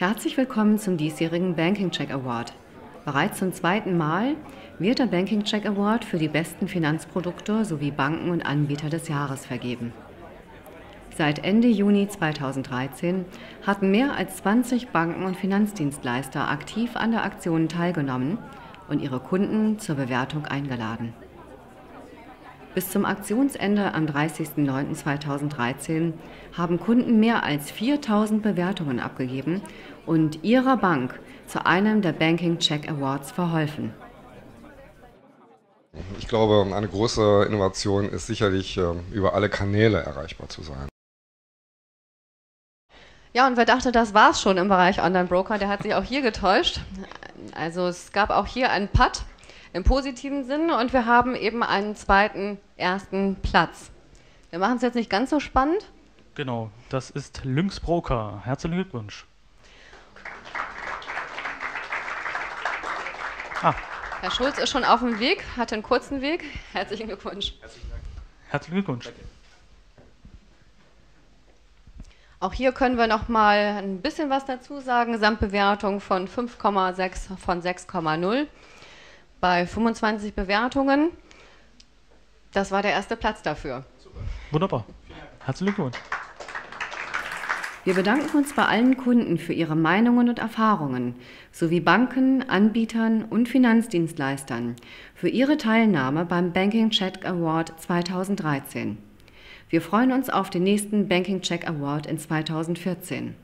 Herzlich willkommen zum diesjährigen Banking Check Award. Bereits zum zweiten Mal wird der Banking Check Award für die besten Finanzprodukte sowie Banken und Anbieter des Jahres vergeben. Seit Ende Juni 2013 hatten mehr als 20 Banken und Finanzdienstleister aktiv an der Aktion teilgenommen und ihre Kunden zur Bewertung eingeladen. Bis zum Aktionsende am 30.09.2013 haben Kunden mehr als 4000 Bewertungen abgegeben und ihrer Bank zu einem der Banking Check Awards verholfen. Ich glaube, eine große Innovation ist sicherlich, ähm, über alle Kanäle erreichbar zu sein. Ja, und wer dachte, das war's schon im Bereich Online-Broker, der hat sich auch hier getäuscht. Also es gab auch hier einen Putt im positiven Sinne und wir haben eben einen zweiten, ersten Platz. Wir machen es jetzt nicht ganz so spannend. Genau, das ist Lynx Broker. Herzlichen Glückwunsch. Ah. Herr Schulz ist schon auf dem Weg, hat einen kurzen Weg. Herzlichen Glückwunsch. Herzlichen Glückwunsch. Danke. Auch hier können wir noch mal ein bisschen was dazu sagen. Gesamtbewertung von 5,6 von 6,0 bei 25 Bewertungen. Das war der erste Platz dafür. Super. Wunderbar. Herzlichen Glückwunsch. Wir bedanken uns bei allen Kunden für ihre Meinungen und Erfahrungen sowie Banken, Anbietern und Finanzdienstleistern für ihre Teilnahme beim Banking Check Award 2013. Wir freuen uns auf den nächsten Banking Check Award in 2014.